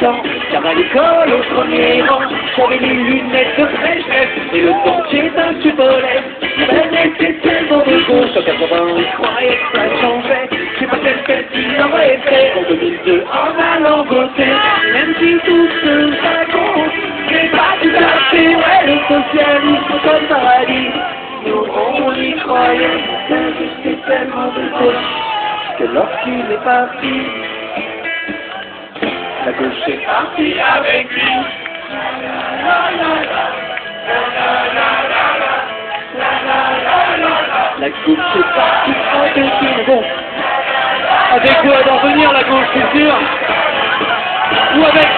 temps, car à l'école, au premier rang, j'avais les lunettes de fraîchesse et le dentier d'un tupolet. Ben, c'était tellement de gauche, en 80, ils croyaient que ça changeait. C'est pas qu'elle qu'il en rêvait en 2002 en allant voter, même si tout ce raconte, c'est pas tout à fait vrai, le socialisme comme paradis. Nous, on y croyait, mais c'était tellement de gauche que lorsqu'il est parti, la gauche est partie avec lui. La gauche est partie avec lui. Bon, avec quoi d'en venir la gauche, c'est sûr Ou avec,